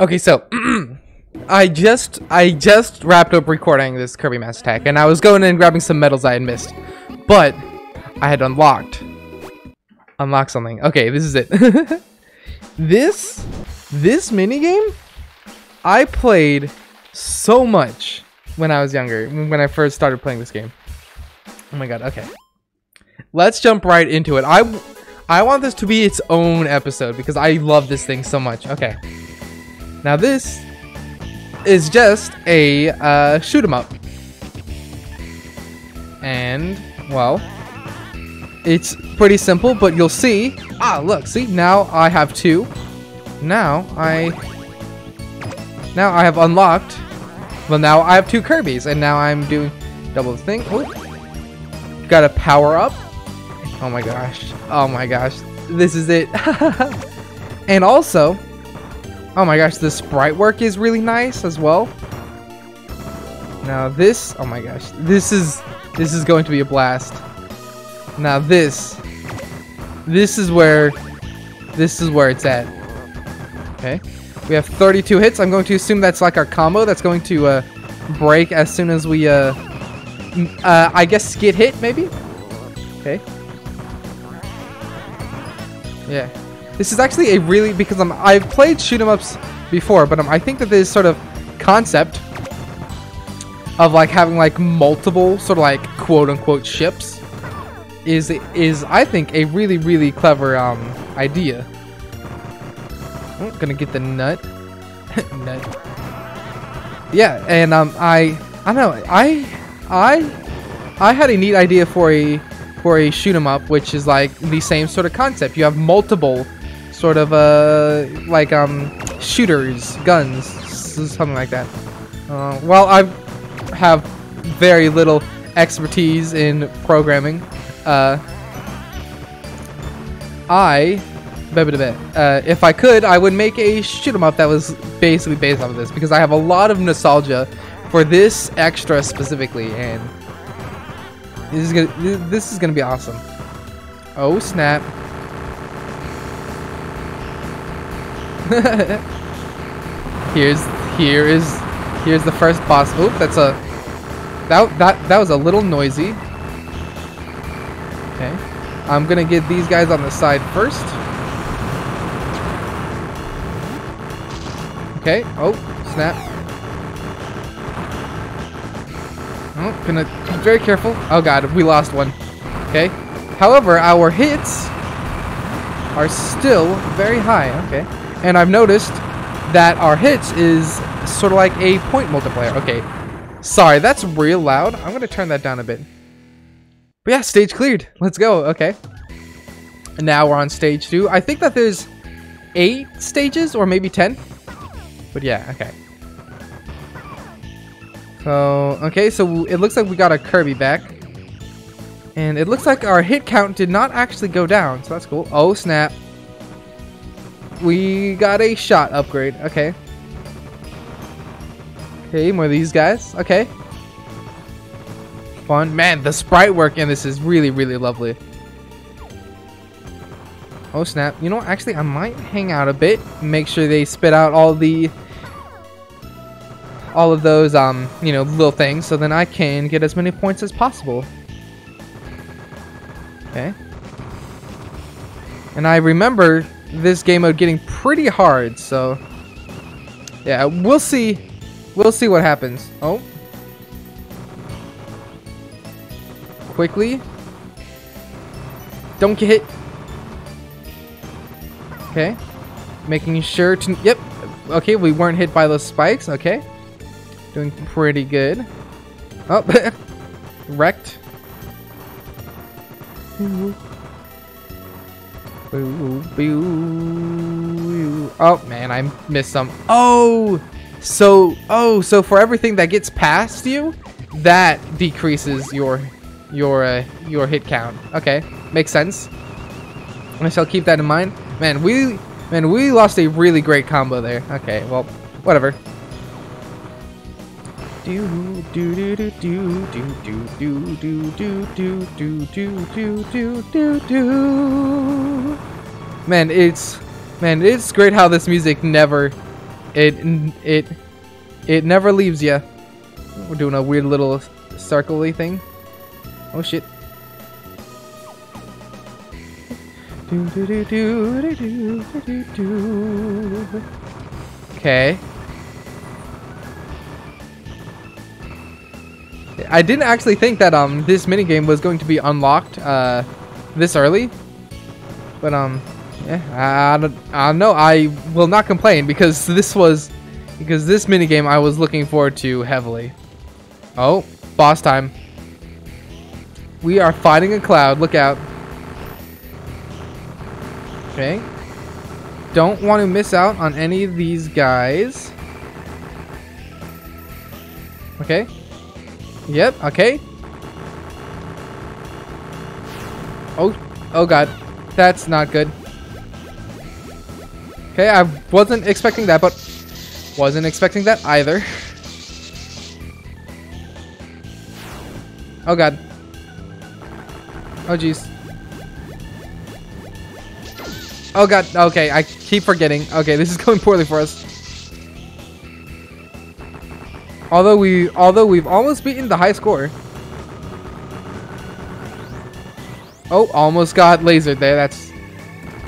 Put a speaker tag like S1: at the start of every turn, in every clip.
S1: Okay, so I just I just wrapped up recording this Kirby Mass Attack, and I was going in and grabbing some medals I had missed, but I had unlocked unlock something. Okay, this is it. this this mini game I played so much when I was younger, when I first started playing this game. Oh my god. Okay, let's jump right into it. I I want this to be its own episode because I love this thing so much. Okay. Now this is just a uh, shoot 'em up. And, well, it's pretty simple, but you'll see. Ah, look, see, now I have two. Now I, now I have unlocked. Well, now I have two Kirby's, and now I'm doing double thing. Oh, got a power up. Oh my gosh. Oh my gosh. This is it. and also, Oh my gosh, the sprite work is really nice as well. Now this, oh my gosh, this is this is going to be a blast. Now this, this is where, this is where it's at. Okay, we have 32 hits. I'm going to assume that's like our combo that's going to uh, break as soon as we, uh, uh, I guess, get hit maybe. Okay. Yeah. This is actually a really because I'm I've played shoot 'em ups before, but um, I think that this sort of concept of like having like multiple sort of like quote unquote ships is is I think a really really clever um idea. I'm gonna get the nut. nut. Yeah, and um I I don't know I I I had a neat idea for a for a shoot 'em up, which is like the same sort of concept. You have multiple sort of uh like um shooters, guns, something like that. Uh, well, I have very little expertise in programming. Uh, I, uh, if I could, I would make a shoot 'em up that was basically based off of this because I have a lot of nostalgia for this extra specifically, and this is gonna this is gonna be awesome. Oh snap! here's here is here's the first boss. Oop, that's a that that that was a little noisy. Okay, I'm gonna get these guys on the side first. Okay. Oh, snap. Oh, gonna be very careful. Oh god, we lost one. Okay. However, our hits are still very high. Okay. And I've noticed that our hits is sort of like a point multiplier. Okay, sorry, that's real loud. I'm going to turn that down a bit. But yeah, stage cleared. Let's go. Okay. And now we're on stage two. I think that there's eight stages or maybe ten. But yeah, okay. So, okay, so it looks like we got a Kirby back. And it looks like our hit count did not actually go down, so that's cool. Oh, snap. We got a shot upgrade. Okay. Okay, more of these guys. Okay. Fun. Man, the sprite work in this is really, really lovely. Oh, snap. You know what? Actually, I might hang out a bit. Make sure they spit out all the... All of those, um, you know, little things. So then I can get as many points as possible. Okay. And I remember this game mode getting pretty hard, so yeah, we'll see. We'll see what happens. Oh. Quickly. Don't get hit. Okay. Making sure to... Yep. Okay, we weren't hit by those spikes. Okay. Doing pretty good. Oh. Wrecked. Oh man, I missed some. Oh, so oh, so for everything that gets past you, that decreases your your uh, your hit count. Okay, makes sense. I shall keep that in mind. Man, we man we lost a really great combo there. Okay, well, whatever. Do do do do do do do do do do do do do do do do. Man, it's man, it's great how this music never It it it never leaves you. We're doing a weird little circle thing. Oh shit. Okay. I didn't actually think that um this minigame was going to be unlocked uh this early. But um yeah, I, don't I don't know. I will not complain because this was because this minigame I was looking forward to heavily. Oh, boss time. We are fighting a cloud. Look out. Okay. Don't want to miss out on any of these guys. Okay. Yep, okay. Oh, oh god. That's not good. Okay, I wasn't expecting that, but wasn't expecting that either. Oh god. Oh jeez. Oh god, okay, I keep forgetting. Okay, this is going poorly for us. Although we although we've almost beaten the high score. Oh, almost got lasered there. That's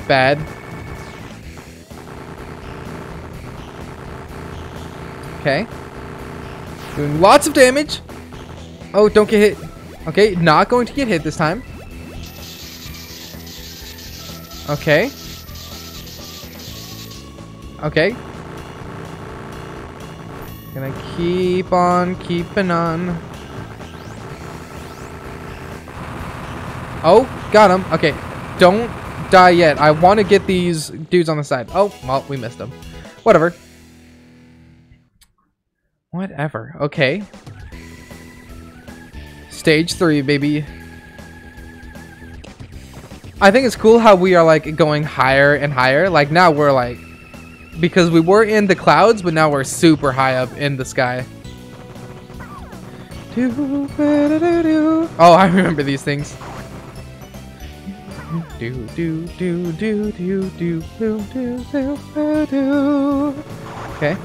S1: bad. Okay. Doing lots of damage. Oh, don't get hit. Okay, not going to get hit this time. Okay. Okay. Gonna keep on keeping on. Oh, got him. Okay, don't die yet. I want to get these dudes on the side. Oh, well, we missed them. Whatever. Whatever. Okay. Stage three, baby. I think it's cool how we are like going higher and higher. Like now we're like because we were in the clouds, but now we're super high up in the sky. Oh, I remember these things. Okay.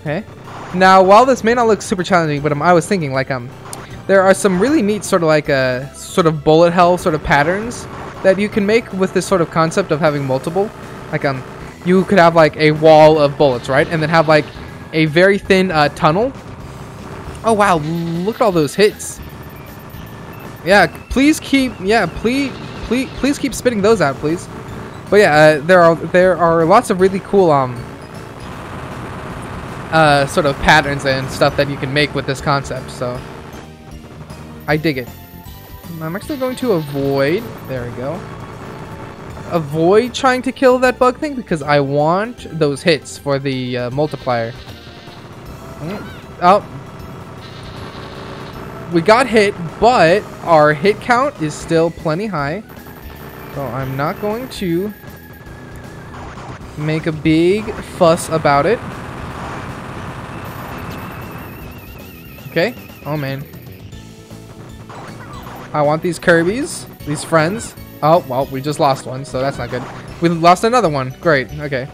S1: Okay. Now, while this may not look super challenging, but um, I was thinking like um, there are some really neat sort of like a uh, sort of bullet hell sort of patterns that you can make with this sort of concept of having multiple. Like um, you could have like a wall of bullets, right? And then have like a very thin uh, tunnel. Oh wow, look at all those hits. Yeah, please keep, yeah, please, please, please keep spitting those out, please. But yeah, uh, there are there are lots of really cool um uh, sort of patterns and stuff that you can make with this concept. So I dig it. I'm actually going to avoid. There we go avoid trying to kill that bug thing because I want those hits for the uh, multiplier. Oh. We got hit, but our hit count is still plenty high. So I'm not going to make a big fuss about it. Okay. Oh, man. I want these Kirby's, these friends. Oh, well, we just lost one, so that's not good. We lost another one. Great, okay.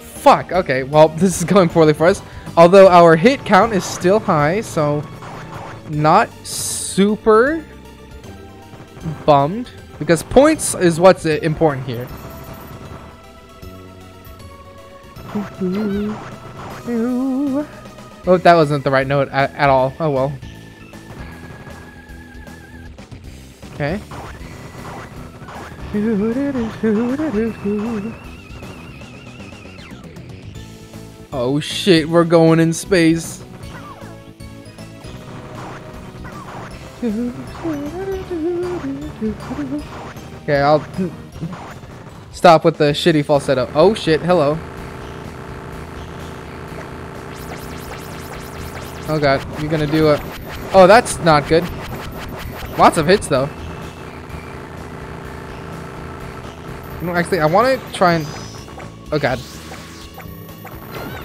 S1: Fuck, okay, well, this is going poorly for us. Although our hit count is still high, so not super bummed. Because points is what's important here. Oh, that wasn't the right note at, at all. Oh well. Okay. Oh shit, we're going in space. Okay, I'll stop with the shitty falsetto. Oh shit, hello. Oh god, you're gonna do a... Oh, that's not good. Lots of hits though. No, actually, I want to try and... Oh, God.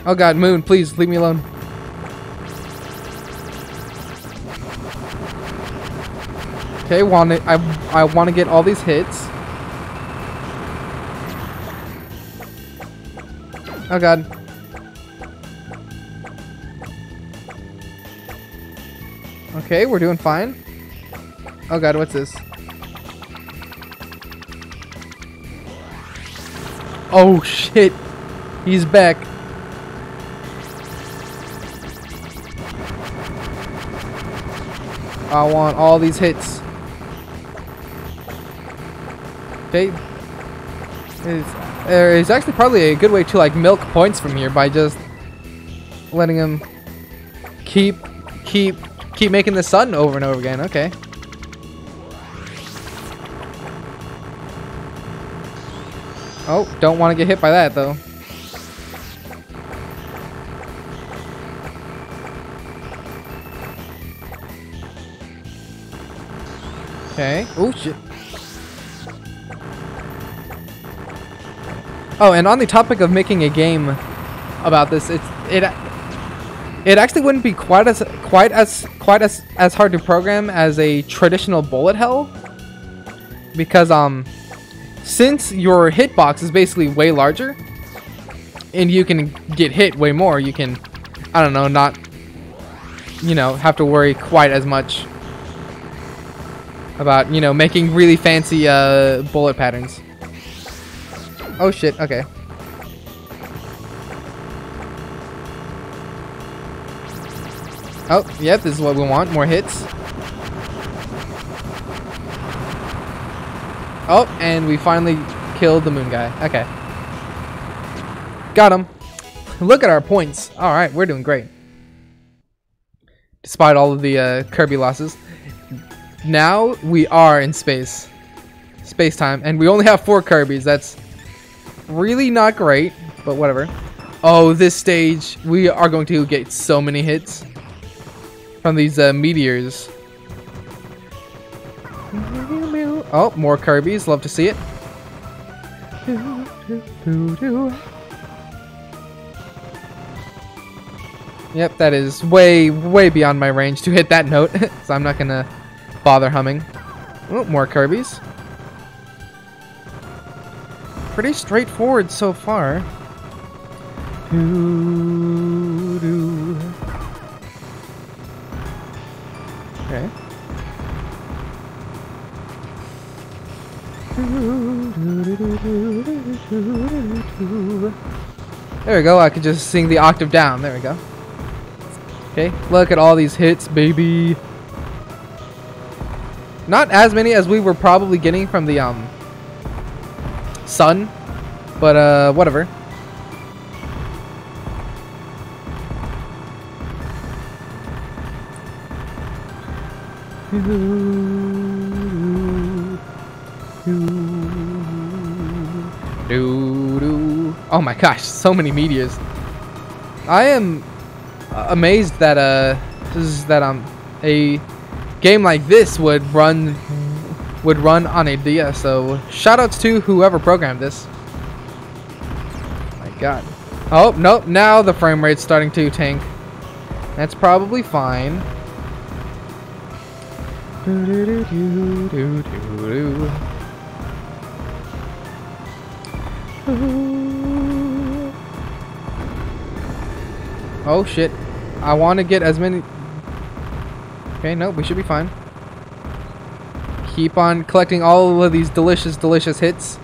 S1: Oh, God, Moon, please, leave me alone. Okay, want it. I, I want to get all these hits. Oh god. Okay, we're doing fine. Oh god, what's this? Oh shit. He's back. I want all these hits. Okay. It's, actually probably a good way to like milk points from here by just letting him keep, keep, keep making the sun over and over again. Okay. Oh, don't want to get hit by that though. Okay. Oh shit. Oh, and on the topic of making a game about this, it's it it actually wouldn't be quite as quite as quite as as hard to program as a traditional bullet hell because um since your hitbox is basically way larger and you can get hit way more, you can I don't know, not you know, have to worry quite as much about, you know, making really fancy uh, bullet patterns. Oh shit, okay. Oh, yep, this is what we want, more hits. Oh, and we finally killed the moon guy. Okay. Got him. Look at our points. Alright, we're doing great. Despite all of the uh, Kirby losses now we are in space. Space time. And we only have four Kirby's. That's really not great, but whatever. Oh, this stage, we are going to get so many hits from these uh, meteors. Oh, more Kirby's. Love to see it. Yep, that is way, way beyond my range to hit that note, so I'm not gonna bother humming. Oh, more Kirby's. Pretty straightforward so far. Okay. There we go, I could just sing the octave down. There we go. Okay, look at all these hits, baby. Not as many as we were probably getting from the um sun, but uh whatever. Oh my gosh, so many meteors. I am amazed that uh that um a game like this would run would run on a DS. So shoutouts to whoever programmed this. My God. Oh nope. Now the frame rate's starting to tank. That's probably fine. Oh shit. I want to get as many Okay, no, we should be fine. Keep on collecting all of these delicious, delicious hits.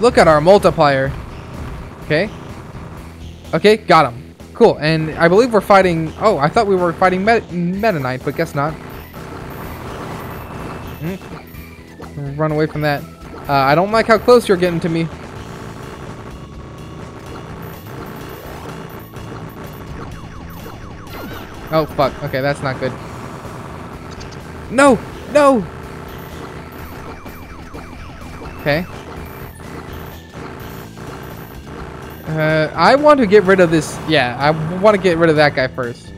S1: Look at our multiplier. Okay. Okay, got him. Cool, and I believe we're fighting... Oh, I thought we were fighting Met Meta Knight, but guess not. Mm. Run away from that. Uh, I don't like how close you're getting to me. Oh, fuck. Okay, that's not good. No! No! Okay. Uh, I want to get rid of this. Yeah, I want to get rid of that guy first.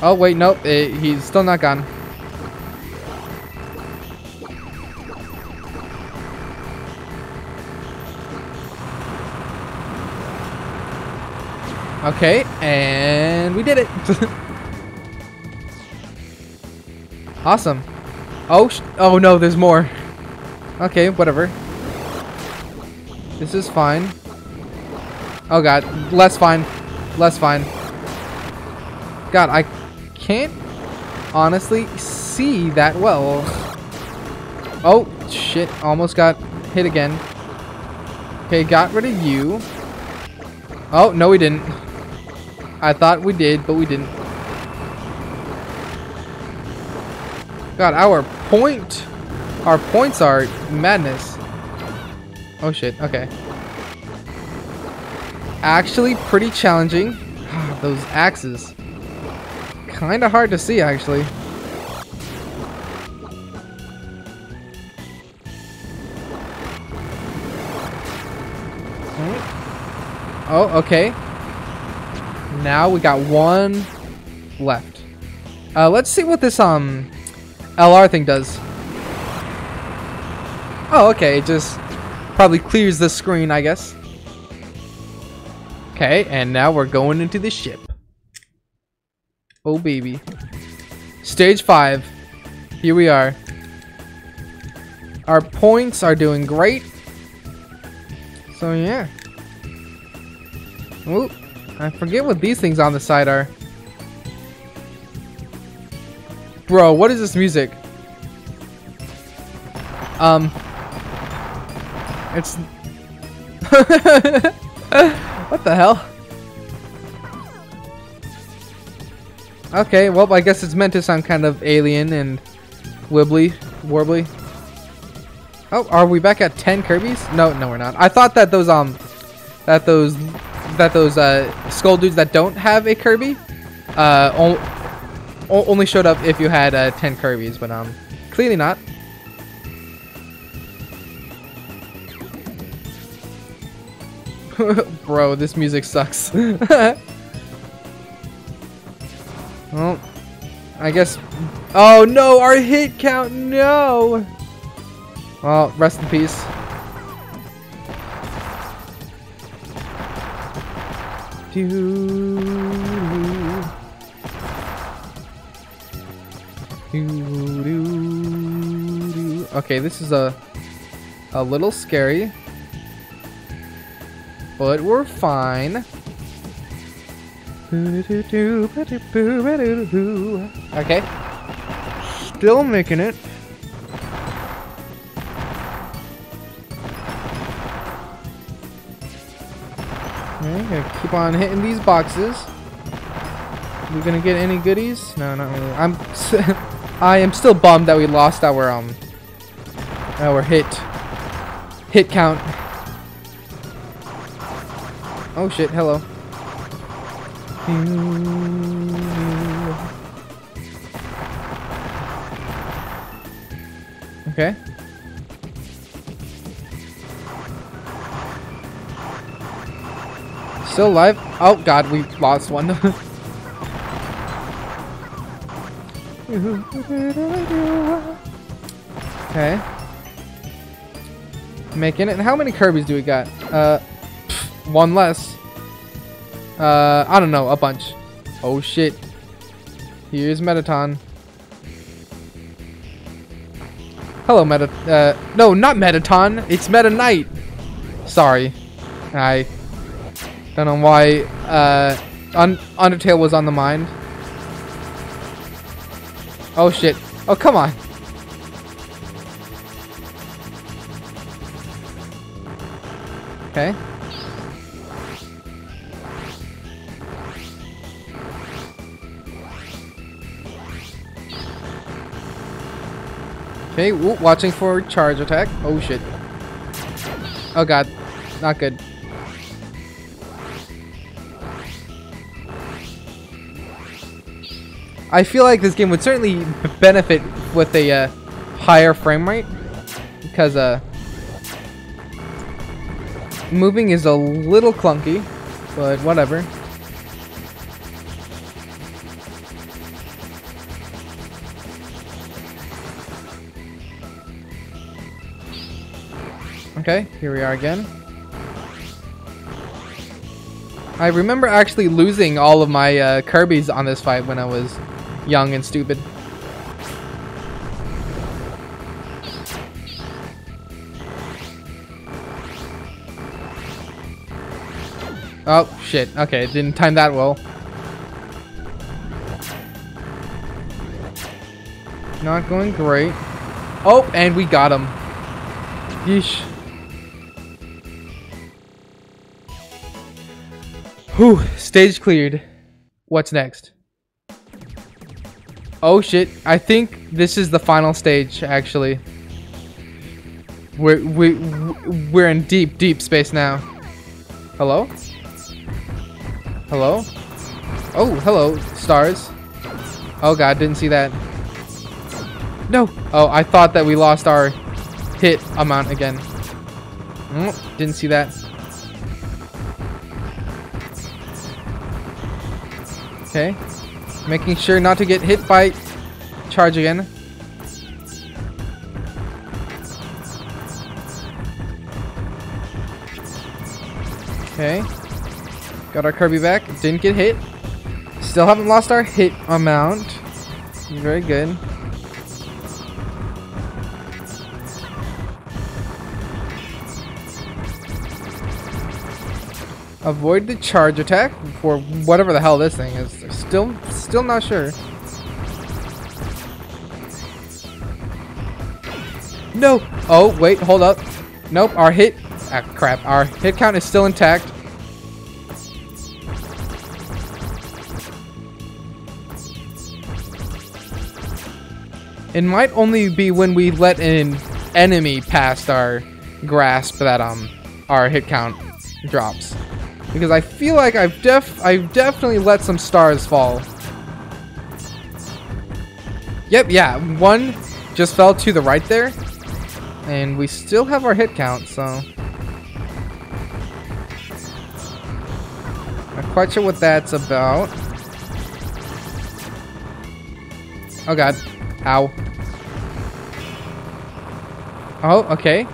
S1: Oh, wait, nope. It, eh, he's still not gone. Okay, and we did it. awesome. Oh, oh no, there's more. Okay, whatever. This is fine. Oh god, less fine. Less fine. God, I can't honestly see that well. Oh, shit. Almost got hit again. Okay, got rid of you. Oh, no we didn't. I thought we did, but we didn't. God, our point... Our points are madness. Oh shit, okay. Actually pretty challenging. Those axes. Kinda hard to see, actually. Oh, okay. Now we got one left. Uh, let's see what this um LR thing does. Oh, okay. It just probably clears the screen, I guess. Okay, and now we're going into the ship. Oh, baby. Stage 5. Here we are. Our points are doing great. So, yeah. Ooh, I forget what these things on the side are. Bro, what is this music? Um. It's... what the hell? Okay, well, I guess it's meant to sound kind of alien and wibbly, warbly. Oh, are we back at 10 Kirby's? No, no, we're not. I thought that those, um, that those, that those, uh, skull dudes that don't have a Kirby, uh, only showed up if you had, uh, 10 Kirby's, but, um, clearly not. Bro, this music sucks. well, I guess... Oh no, our hit count, no! Well, rest in peace. Okay, this is a a little scary. But we're fine. Okay. Still making it. Okay, keep on hitting these boxes. We gonna get any goodies? No, not really. I'm I am still bummed that we lost our um our hit hit count Oh shit, hello. Still alive? Oh god, we lost one. okay. Making it. And how many Kirby's do we got? Uh, one less. Uh, I don't know, a bunch. Oh shit. Here's Mettaton. Hello, Meta. Uh, no, not Mettaton. It's Meta Knight. Sorry. I don't know why uh, Un Undertale was on the mind. Oh shit. Oh, come on. Okay. Okay, watching for charge attack. Oh shit. Oh god. Not good. I feel like this game would certainly benefit with a uh, higher frame rate because uh, moving is a little clunky, but whatever. Okay, here we are again. I remember actually losing all of my uh, Kirby's on this fight when I was young and stupid. Oh, shit. Okay, didn't time that well. Not going great. Oh, and we got him. Yeesh. Whew, stage cleared. What's next? Oh shit, I think this is the final stage, actually. We're, we, we're in deep, deep space now. Hello? Hello? Oh, hello, stars. Oh god, didn't see that. No! Oh, I thought that we lost our hit amount again. Mm, didn't see that. Okay. Making sure not to get hit by charge again. Okay. Got our Kirby back. Didn't get hit. Still haven't lost our hit amount. Very good. Avoid the charge attack for whatever the hell this thing is. Still, still not sure. No! Oh, wait, hold up. Nope, our hit... Ah, crap. Our hit count is still intact. It might only be when we let an enemy past our grasp that um our hit count drops. Because I feel like I've def I've definitely let some stars fall. Yep, yeah, one just fell to the right there. And we still have our hit count, so... Not quite sure what that's about. Oh god. Ow. Oh, okay.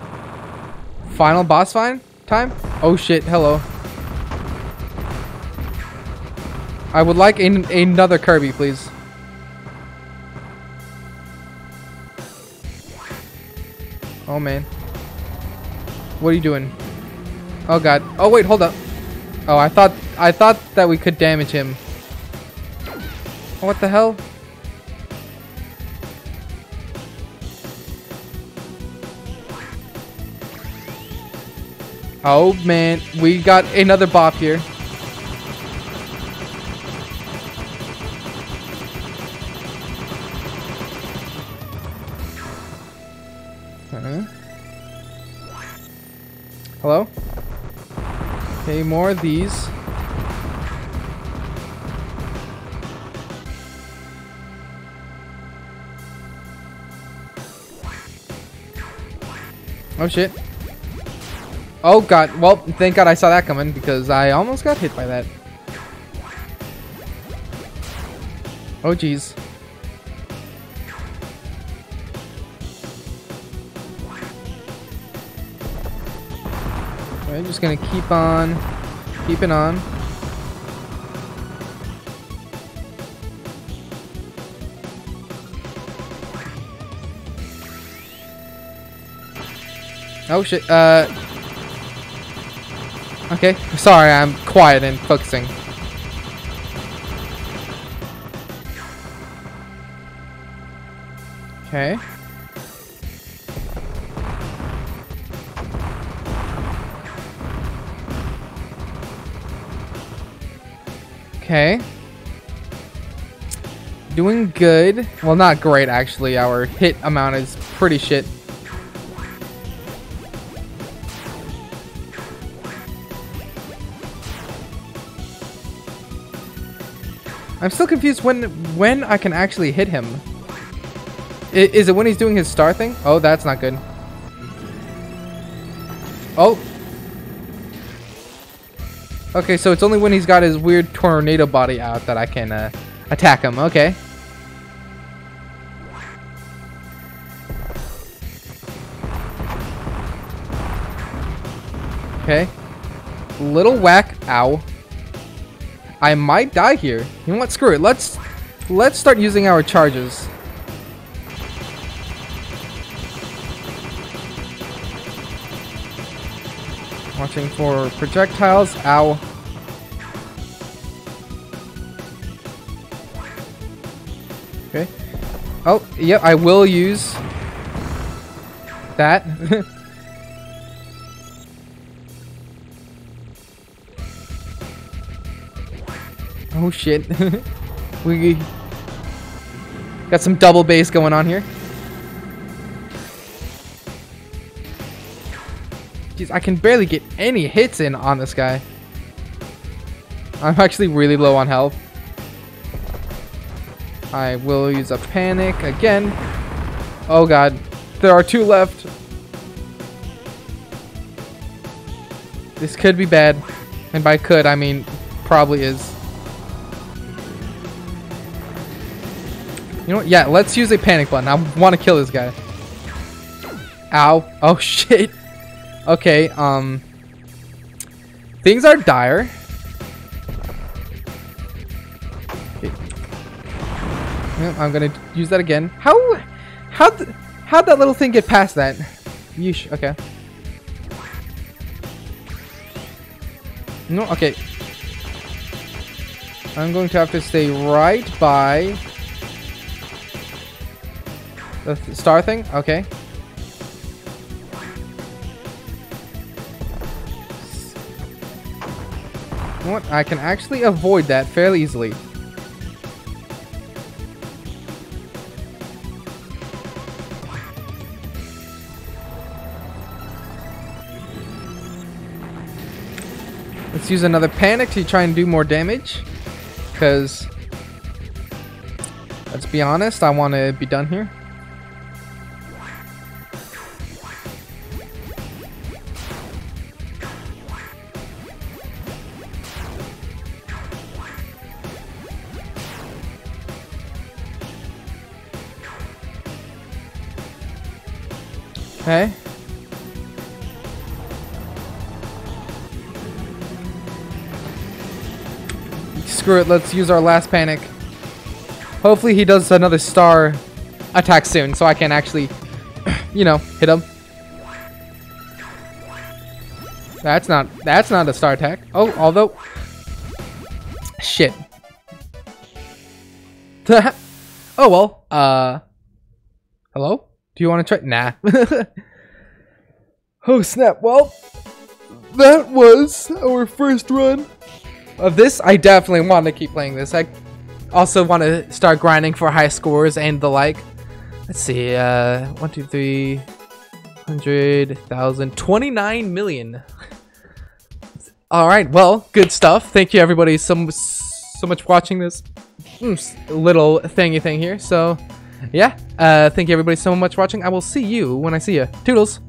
S1: Final boss fight time? Oh shit, hello. I would like an another Kirby, please. Oh man. What are you doing? Oh god. Oh wait, hold up. Oh, I thought I thought that we could damage him. What the hell? Oh man, we got another bop here. Uh-huh. Hello? Okay, more of these. Oh shit. Oh god. Well, thank god I saw that coming because I almost got hit by that. Oh jeez. We're just gonna keep on keeping on. Oh shit, uh... Okay, sorry, I'm quiet and focusing. Okay. Okay. Doing good. Well, not great, actually. Our hit amount is pretty shit. I'm still confused when when I can actually hit him. I, is it when he's doing his star thing? Oh, that's not good. Oh, Okay, so it's only when he's got his weird tornado body out that I can uh, attack him. Okay. Okay. Little whack. Ow. I might die here. You know what? Screw it. Let's let's start using our charges. Watching for projectiles. Ow. Okay. Oh, yep, yeah, I will use that. oh shit. we got some double bass going on here. Jeez, I can barely get any hits in on this guy. I'm actually really low on health. I will use a panic again. Oh god. There are two left. This could be bad. And by could, I mean probably is. You know what? Yeah, let's use a panic button. I want to kill this guy. Ow. Oh, shit. Okay, um... Things are dire. Yep, I'm gonna use that again. How, how, how'd that little thing get past that? Yeesh. Okay. No. Okay. I'm going to have to stay right by the th star thing. Okay. What? I can actually avoid that fairly easily. Let's use another panic to try and do more damage. Because, let's be honest, I want to be done here. Screw it, let's use our last panic. Hopefully he does another star attack soon, so I can actually, you know, hit him. That's not, that's not a star attack. Oh, although... Shit. oh well, uh... Hello? Do you want to try? Nah. oh snap, well... That was our first run of this, I definitely want to keep playing this. I also want to start grinding for high scores and the like. Let's see, uh, 1, 2, 3, 100,000, 29 million. Alright, well, good stuff. Thank you everybody so, so much for watching this little thingy thing here. So, yeah, uh, thank you everybody so much for watching. I will see you when I see you. Toodles!